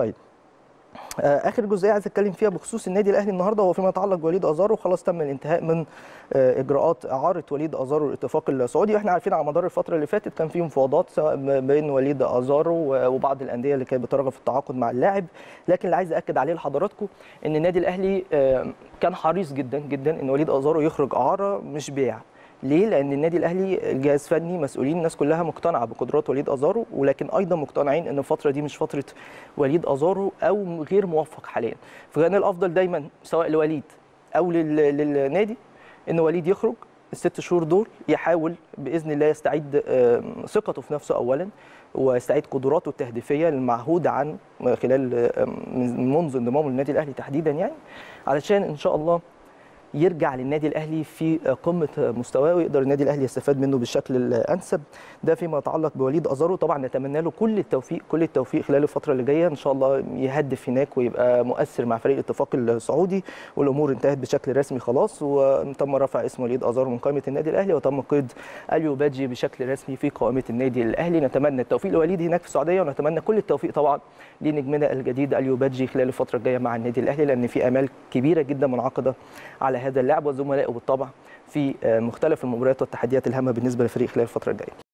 طيب. آه، آخر جزئية عايز أتكلم فيها بخصوص النادي الأهلي النهارده هو فيما يتعلق بوليد أزارو. خلاص تم الانتهاء من آه، إجراءات إعارة وليد أزارو الاتفاق السعودي. وإحنا عارفين على مدار الفترة اللي فاتت كان في مفاوضات سواء بين وليد أزارو وبعض الأندية اللي كانت بترغب في التعاقد مع اللاعب. لكن اللي عايز اكد عليه لحضراتكم إن النادي الأهلي آه، كان حريص جدا جدا إن وليد أزارو يخرج إعارة مش بيع. ليه؟ لأن النادي الأهلي جهاز فني مسؤولين الناس كلها مقتنعة بقدرات وليد أزارو ولكن أيضا مقتنعين أن الفترة دي مش فترة وليد أزارو أو غير موفق حاليا فكان الأفضل دايما سواء لوليد أو لل- للنادي أن وليد يخرج الست شهور دول يحاول بإذن الله يستعيد آه، ثقته في نفسه اولا ويستعيد قدراته التهديفية المعهود عن خلال آه، من- منذ انضمامه للنادي الأهلي تحديدا يعني علشان إن شاء الله يرجع للنادي الأهلي في قمة مستواه ويقدر النادي الأهلي يستفاد منه بالشكل الأنسب. ده فيما يتعلق بوليد أزارو. طبعا نتمنى له كل التوفيق كل التوفيق خلال الفترة اللي جاية. إن شاء الله يهدف هناك ويبقى مؤثر مع فريق الاتفاق السعودي والأمور انتهت بشكل رسمي خلاص. وتم رفع اسم وليد أزارو من قائمة النادي الأهلي وتم قيد أليو بادجي بشكل رسمي في قائمة النادي الأهلي. نتمنى التوفيق لوليد هناك في السعودية ونتمنى كل التوفيق طبعا لنجمنا الجديد أليو بادجي خلال الفترة الجاية مع النادي الأهلي لأن في آمال كبيرة جدا منعقدة على هذا اللاعب وزملائه بالطبع في مختلف المباريات والتحديات الهامة بالنسبة للفريق خلال الفترة الجاية.